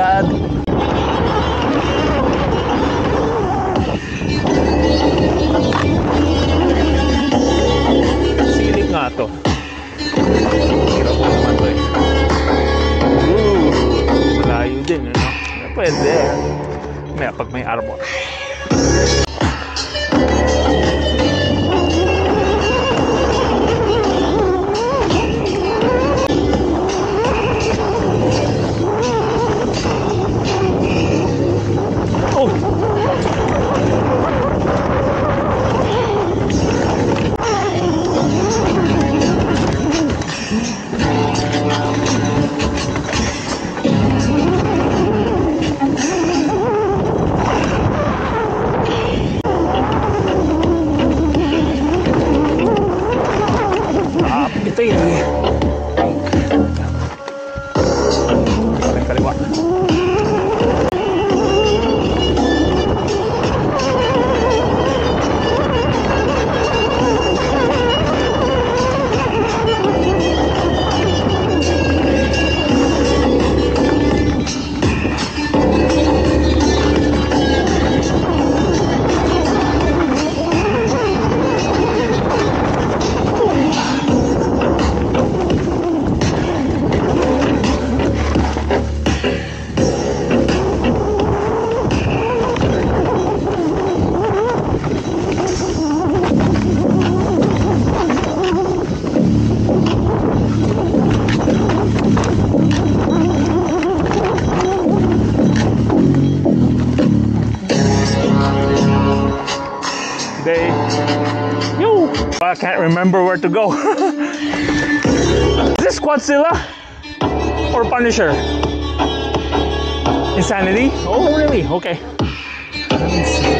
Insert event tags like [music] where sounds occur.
God. Silig nga to. Hirap mo naman to eh. Ooh, malayo din. Ano? Pwede. Ah. May pag may arbor. I can't remember where to go. [laughs] Is this Quadzilla or Punisher? Insanity? Oh, really? Okay. Let me see.